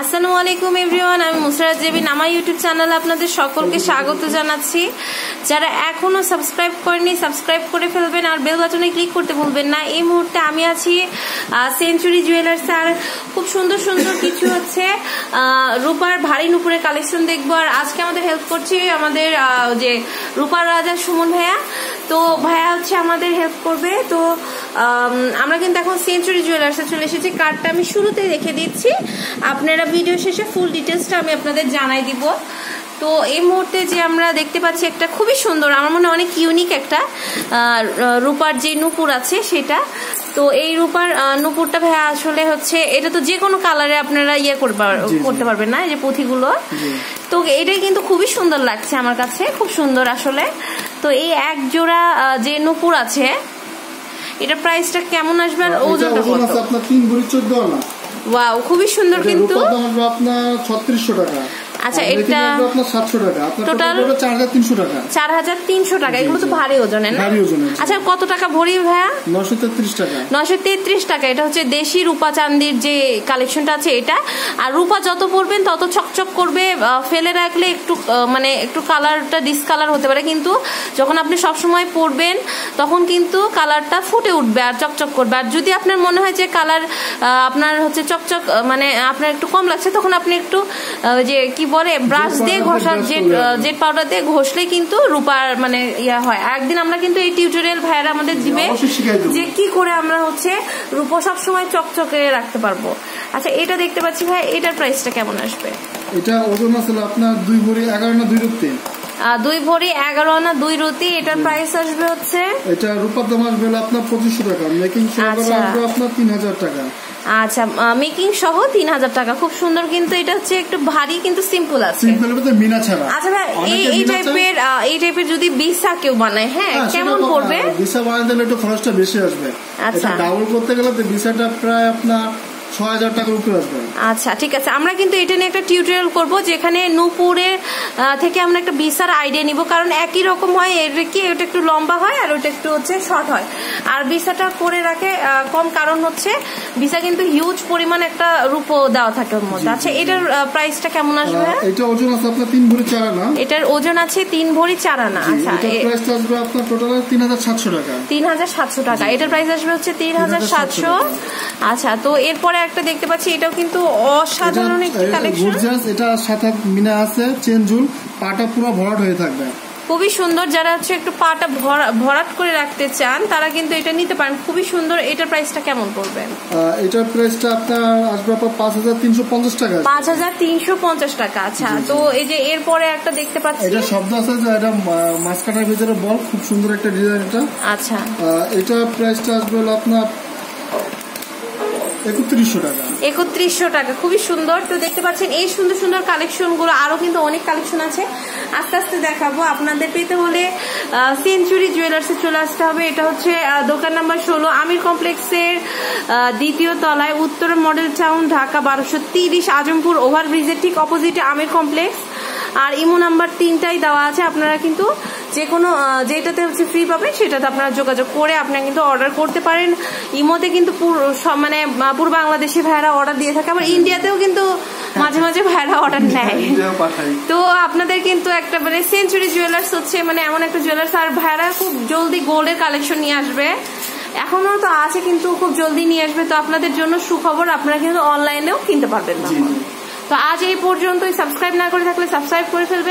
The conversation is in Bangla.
আসসালামু আলাইকুম এভরিওয়ান আমি মুসরাত জেবিন। আমার ইউটিউব চ্যানেলে আপনাদের সকলকে স্বাগত জানাচ্ছি। যারা এখনও সাবস্ক্রাইব করেনি সাবস্ক্রাইব করে ফেলবেন আর বেল বাটনে ক্লিক করতে ভুলবেন না। এই মুহূর্তে আমি আছি সেঞ্চুরি জুয়েলার্স আর খুব সুন্দর সুন্দর কিছু হচ্ছে রূপার ভারী নুপুরের কালেকশন দেখব। আর আজকে আমাদের হেল্প করছে আমাদের যে রূপার রাজা সুমন ভাইয়া। তো ভাইয়া হচ্ছে আমাদের হেল্প করবে। তো আমরা কিন্তু এখন সেঞ্চুরি জুয়েলার্সে চলে এসেছি। কার্ডটা আমি শুরুতেই রেখে দিচ্ছি। আপনারা ভিডিও শেষে ফুল ডিটেলসটা আমি আপনাদের জানাই দিব। তো এই মুহূর্তে যে আমরা দেখতে পাচ্ছি একটা খুবই সুন্দর আমার মনে অনেক ইউনিক একটা রূপার যে নুপুর আছে সেটা। তো এই রূপার নুপুরটা ভাইয়া আসলে হচ্ছে এটা তো যে কোনো কালারে আপনারা ইয়ে করতে পারবেন না এই যে পুঁথিগুলো। তো এটাই কিন্তু খুবই সুন্দর লাগছে আমার কাছে খুব সুন্দর আসলে। তো এই এক জোড়া যে নুপুর আছে এটা প্রাইসটা কেমন আসবে আর ওজনটা কত? আপনার 3 ভরি চোদ্দ আনা। ওয়াও খুবই সুন্দর কিন্তু। আপনার ছত্রিশশো টাকা। আচ্ছা এটা টোটাল চার হাজার তিনশো টাকা। চার হাজার তিনশো টাকা এগুলো তো ভারী ওজনের না? আচ্ছা কত টাকা ভরি ভাইয়া? নশো তেত্রিশ টাকা। নশো তেত্রিশ টাকা এটা হচ্ছে দেশি রূপা চান্দির যে কালেকশনটা আছে এটা। আর রূপা যত পরবেন তত চকচক করবে ফেলে রাখলে একটু মানে একটু কালারটা ডিসকালার হতে পারে। কিন্তু যখন আপনি সবসময় পরবেন তখন কিন্তু কালারটা ফুটে উঠবে আর চকচক করবে। আর যদি আপনার মনে হয় যে কালার আপনার হচ্ছে চকচক মানে আপনার একটু কম লাগছে তখন আপনি একটু যে কি বলে ব্রাশ দিয়ে ঘষা জেট জেট পাউডার দিয়ে ঘষলে কিন্তু রূপার মানে ইয়া হয়। একদিন আমরা কিন্তু এই টিউটোরিয়াল ভাইয়ারা আমাদের দিবে যে কি করে আমরা হচ্ছে রূপো সবসময় চকচকে রাখতে পারব। আচ্ছা এটা দেখতে পাচ্ছি ভাই এটার প্রাইসটা কেমন আসবে? এটা ওজন আসলে আপনার দুই ভরি এগারো না দুই রুপি দুই ভরি এগারো আনা দুই রুটি এটার প্রাইস আসবে হচ্ছে? এটা রূপার দাম আসবে আপনার পঁচিশশো টাকা মেকিং আসবে আপনার তিন হাজার টাকা। আচ্ছা মেকিং সহ তিন হাজার টাকা খুব সুন্দর কিন্তু এটা হচ্ছে একটু ভারী কিন্তু সিম্পল আছে। মিনা ছাড়া। আচ্ছা ভাই এই এই টাইপের এই টাইপের যদি বিসা কেউ বানায় হ্যাঁ কেমন পড়বে? বিসা বানাতে একটু খরচটা বেশি আসবে। আচ্ছা। ডাবল করতে গেলে বিসাটা প্রায় আপনার আচ্ছা ঠিক আছে। আমরা কিন্তু এটা নিয়ে একটা টিউটোরিয়াল করব যেখানে নূপুরের থেকে আমরা একটা বিসার আইডিয়া নিব কারণ একই রকম হয় এর কি ওটা একটু লম্বা হয় আর ওটা একটু হচ্ছে শর্ট হয়। আর বিসাটা করে রাখে কম কারণ হচ্ছে বিসা কিন্তু হিউজ পরিমাণ একটা রূপ দেওয়া থাকে ওর মধ্যে। আচ্ছা এটার প্রাইসটা কেমন আসবে? এটা ওজন আছে আপনার তিন ভরি চার আনা। এটার ওজন আছে তিন ভরি চার আনা। আচ্ছা প্রাইসটা আসবে আপনার টোটাল তিন হাজার সাতশো টাকা। তিন হাজার সাতশো টাকা। এটার প্রাইস আসবে হচ্ছে তিন হাজার সাতশো আচ্ছা তো এরপরে একটা দেখতে পাচ্ছি এটাও কিন্তু অসাধারণ একটি কালেকশন এটা সাথে মিনা আছে চেনজুল পাটা পুরো ভরাট হয়ে থাকবে। খুবই সুন্দর যারা হচ্ছে একটু পাটা ভরাট করে রাখতে চান তারা কিন্তু এটা নিতে পারেন। খুবই সুন্দর এটার প্রাইসটা কেমন পড়বে? এটার প্রাইসটা আপনার আসবে আপনার পাঁচ হাজার তিনশো পঞ্চাশ টাকা। পাঁচ হাজার তিনশো পঞ্চাশ টাকা আচ্ছা। তো এই যে এরপরে একটা দেখতে পাচ্ছি। এটা শব্দ আছে যে এটা কাটার ভিতরে বল খুব সুন্দর একটা ডিজাইন এটা। আচ্ছা। এটার প্রাইসটা আসবে আপনার একত্রিশশো টাকা। খুবই সুন্দর। তো দেখতে পাচ্ছেন, এই সুন্দর সুন্দর কালেকশনগুলো আরও কিন্তু অনেক কালেকশন আছে। আস্তে আস্তে দেখাবো আপনাদের পেতে হলে সেঞ্চুরি জুয়েলার্সে চলে আসতে হবে। এটা হচ্ছে দোকান নাম্বার ষোলো, আমির কমপ্লেক্সের দ্বিতীয় তলায় উত্তর মডেল টাউন, ঢাকা, বারোশো তিরিশ, আজমপুর ওভারব্রিজের ঠিক অপোজিটে আমির কমপ্লেক্স। আর ইমো নাম্বার তিনটাই দেওয়া আছে, আপনারা কিন্তু যে কোনো যেটাতে হচ্ছে ফ্রি পাবেন সেটাতে আপনারা যোগাযোগ করে আপনারা কিন্তু অর্ডার করতে পারেন। ইমোতে কিন্তু মানে পুরো বাংলাদেশি ভাইরা অর্ডার দিয়ে থাকে আবার ইন্ডিয়াতেও কিন্তু মাঝে মাঝে ভাইরা অর্ডার নেয়। তো আপনাদের কিন্তু একটা মানে সেঞ্চুরি জুয়েলার্স হচ্ছে মানে এমন একটা জুয়েলার্স আর ভাইরা খুব জলদি গোল্ডের কালেকশন নিয়ে আসবে। এখনও তো আছে কিন্তু খুব জলদি নিয়ে আসবে তো আপনাদের জন্য সুখবর আপনারা কিন্তু অনলাইনেও কিনতে পারবেন না তো আজ এই পর্যন্তই। সাবস্ক্রাইব না করে থাকলে সাবস্ক্রাইব করে ফেলবেন।